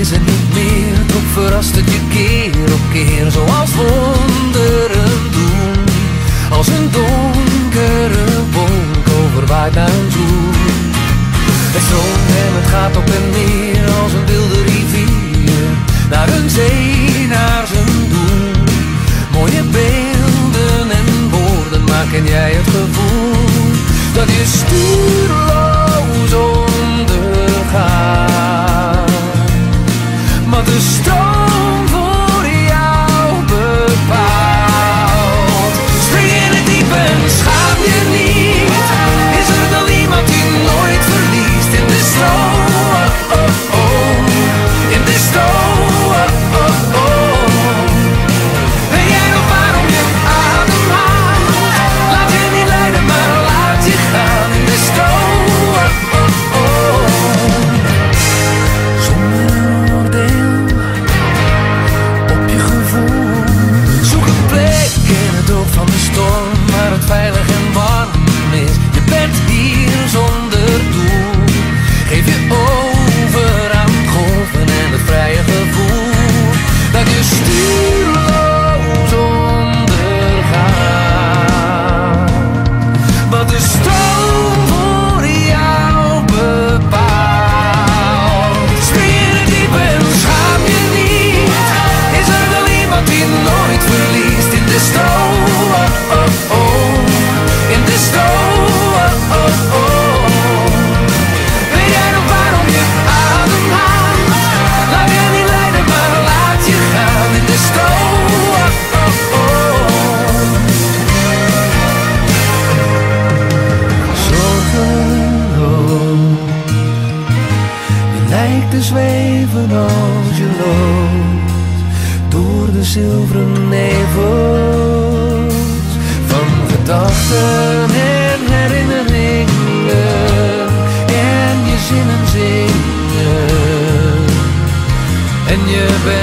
bewezen niet meer. Toch verrast het je keer op keer Zoals wonderen doen. Als een donkere wolk overwaait naar aan toe. Het stroomt en het gaat op en neer Als een wilde rivier. Naar een zee, naar zijn doel. Mooie beelden en woorden maken jij het gevoel. Dat je stuurloos. te zweven als je loopt door de zilveren nevels. Van gedachten en herinneringen en je zinnen zingen. En je bent